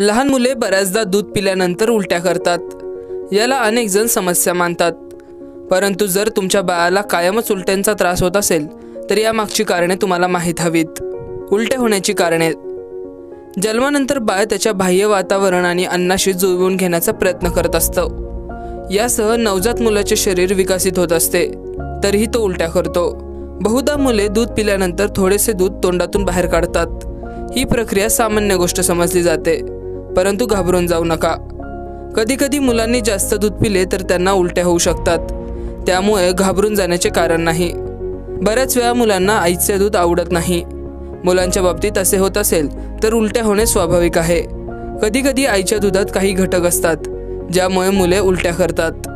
लहान मुले बऱ्याचदा दूध पिल्यानंतर उलट्या करतात. याला अनेक जण समस्या मानतात. परंतु जर तुमच्या बाळाला कायमच उलट्यांचा त्रास होत असेल तर यामागची कारणे तुम्हाला माहीत हवीत. उलट्या होण्याची कारणे. जन्मानंतर बाळ त्याच्या बाह्य वातावरण आणि अन्नाशी जुळवून घेण्याचा प्रयत्न करत असतं. यासह नवजात मुलाचे शरीर विकसित होत असते तरीही तो उलट्या करतो. बहुधा मुले दूध पिल्यानंतर थोडेसे दूध तोंडातून बाहेर काढतात. ही प्रक्रिया सामान्य गोष्ट समजली जाते. परंतु घाबरून जाऊ नका. कधीकधी मुलांनी जास्त दूध पिले तर त्यांना उलट्या होऊ शकतात. त्यामुळे घाबरून जाण्याचे कारण नाही. बऱ्याच वेळा मुलांना आईचे दूध आवडत नाही. मुलांच्या बाबतीत असे होत असेल तर उलट्या होणे स्वाभाविक आहे. कधीकधी आईच्या दुधात काही घटक असतात ज्यामुळे मुले उलट्या करतात.